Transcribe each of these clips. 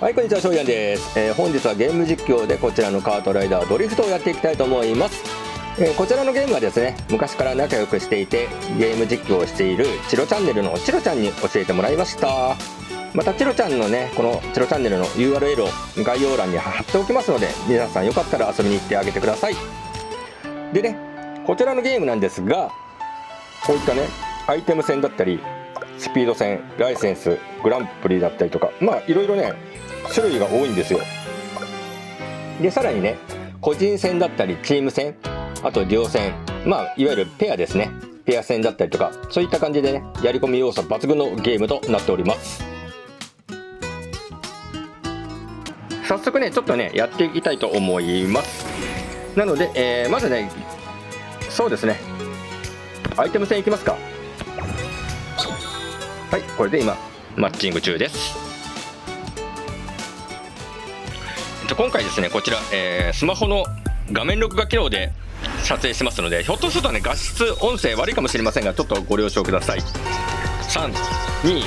はいこんにちはしょうやんです、えー、本日はゲーム実況でこちらのカートライダードリフトをやっていきたいと思います、えー、こちらのゲームはですね昔から仲良くしていてゲーム実況をしているチロチャンネルのチロちゃんに教えてもらいました。またチロちゃんのねこのチロチャンネルの URL を概要欄に貼っておきますので皆さんよかったら遊びに行ってあげてください。でねこちらのゲームなんですがこういったねアイテム戦だったりスピード戦ライセンスグランプリだったりとかまあいろいろね種類が多いんですよ。でさらにね個人戦だったりチーム戦あと両戦まあいわゆるペアですね。ペア戦だったりとかそういった感じでねやり込み要素抜群のゲームとなっております。早速ねちょっとねやっていきたいと思います。なので、えー、まずねそうですね。アイテム戦いきますか。はいこれで今マッチング中です。今回ですねこちら、えー、スマホの画面録画機能で撮影してますのでひょっとするとね画質音声悪いかもしれませんがちょっとご了承ください。321ゴ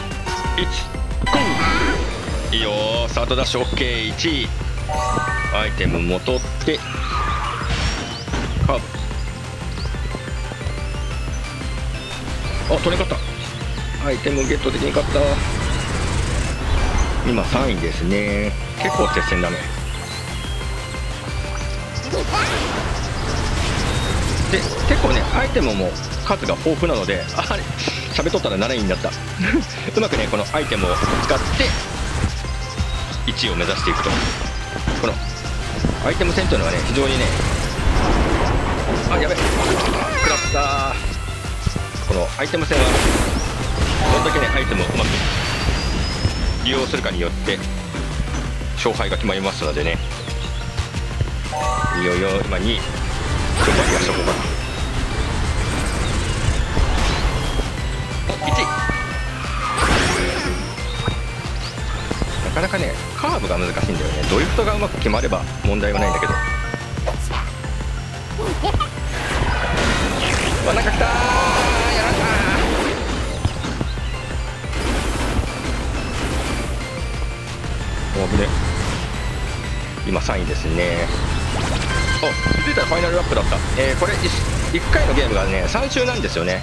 ー！いいよスタートダッシュ OK1 アイテムも取ってカーブ。あ取れなかった。アイテムゲットできなかった。今3位ですね。結構接戦だね。で結構ねアイテムも数が豊富なのであれ喋っとったら7位になった。うまくねこのアイテムを使って1位を目指していくと。このアイテム戦というのはね非常にねあやべ。食らった。このアイテム戦はどんだけねアイテムをうまく利用するかによって勝敗が決まりますのでね。いよいよ今2位クバリアしとこうか。な1なかなかねカーブが難しいんだよね。ドリフトがうまく決まれば問題はないんだけど。3位ですね。お気づいたらファイナルラップだった、えー、これ 1, 1回のゲームがね3周なんですよね。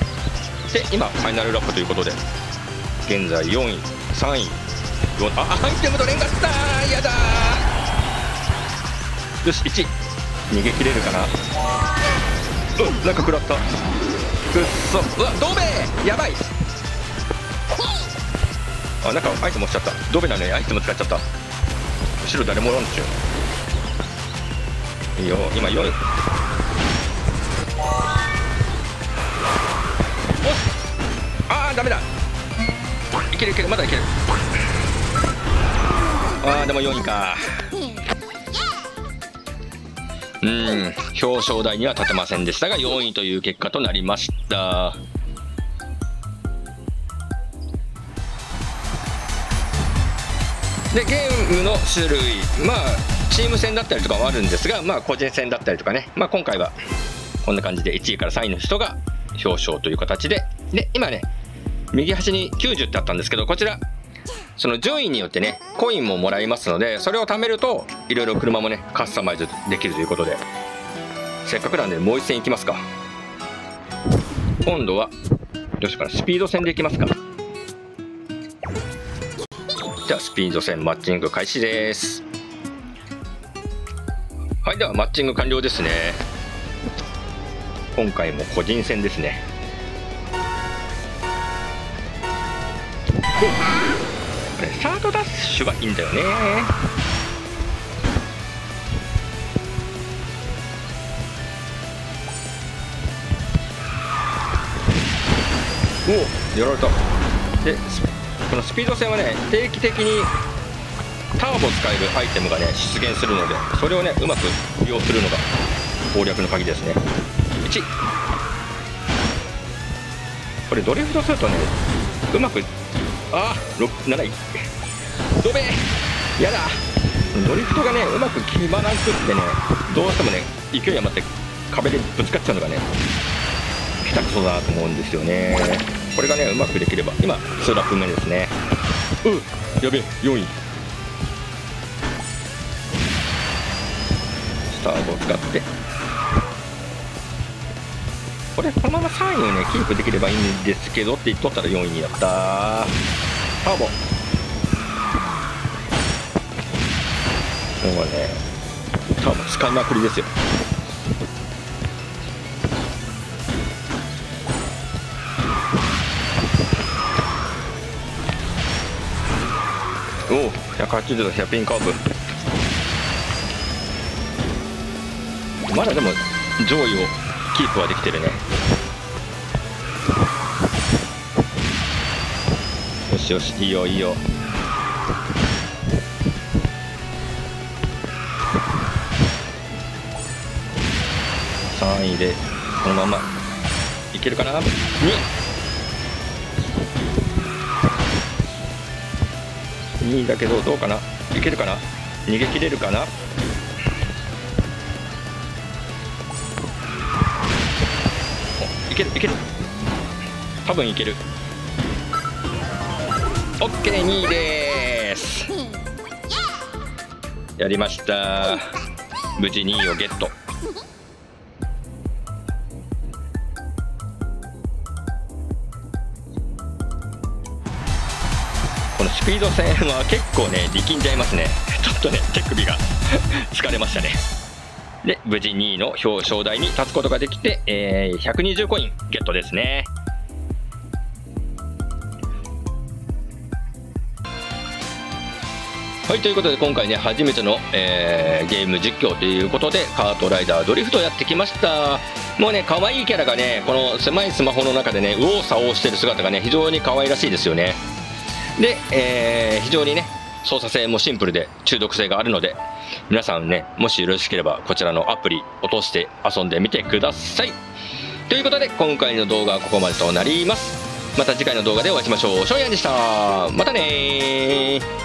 で今ファイナルラップということで。現在4位3位4あアイテム取れんかったやだよし1逃げ切れるかな。うんなんか食らった。くっそ。うわドベやばい。あなんかアイテム落ちちゃった。ドベなのにアイテム使っちゃった。後ろ誰もおらんちゅう。いいよ今4位ああダメだ。いけるいける。まだいける。ああでも4位か。うん。表彰台には立てませんでしたが4位という結果となりました。でゲームの種類まあチーム戦だったりとかもあるんですが、まあ、個人戦だったりとかね、まあ、今回はこんな感じで1位から3位の人が表彰という形で。で今ね右端に90ってあったんですけどこちらその順位によってねコインももらいますのでそれを貯めるといろいろ車もねカスタマイズできるということで。せっかくなんでもう一戦いきますか。今度はどうしようかなスピード戦でいきますか。じゃあスピード戦マッチング開始です。はいではマッチング完了ですね。今回も個人戦ですね。これスタートダッシュがいいんだよね。おやられた。でスこのスピード戦はね定期的にターボ使えるアイテムがね出現するのでそれをねうまく利用するのが攻略の鍵ですね。1これドリフトするとねうまくああ7ドベ。やだ。ドリフトがねうまく決まらんくってねどうしてもね勢い余って壁でぶつかっちゃうのがね下手くそだなと思うんですよね。これがねうまくできれば今2ラップ目ですね。うやべえ4位。スターボを使って。これこのまま3位をねキープできればいいんですけどって言っとったら4位になった。ターボ。もうねターボ使いまくりですよ。180度100ピンカーブ。まだでも上位をキープはできてるね。よしよしいいよいいよ。3位でこのまま。いけるかな？2 2位だけどどうかな？いけるかな？逃げ切れるかな？いけるいける。多分いける。OK2 位です。やりました。無事2位をゲットピード戦は結構ね力んじゃいますね。ちょっとね手首が 疲れましたね。で無事2位の表彰台に立つことができて、えー、120コインゲットですね。はいということで今回ね初めての、えー、ゲーム実況ということでカートライダードリフトやってきました。もうね可愛いキャラがねこの狭いスマホの中でね右往左往してる姿がね非常に可愛らしいですよね。で、えー、非常にね操作性もシンプルで中毒性があるので皆さんねもしよろしければこちらのアプリ落として遊んでみてください。ということで今回の動画はここまでとなります。また次回の動画でお会いしましょう。しょうやんでした。またね